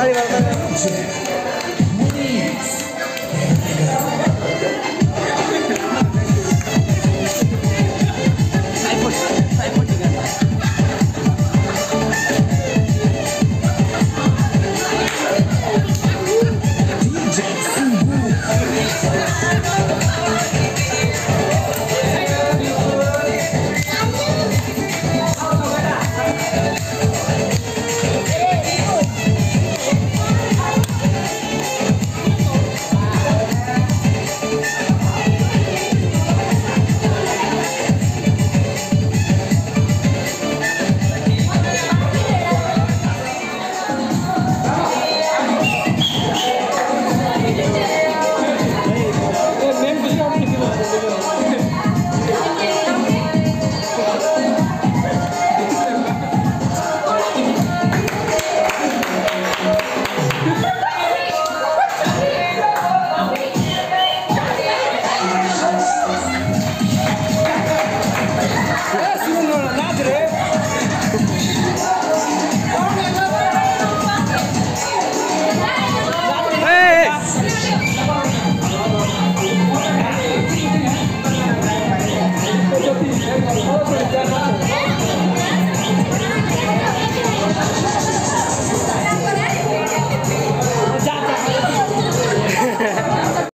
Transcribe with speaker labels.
Speaker 1: ありがとうございます。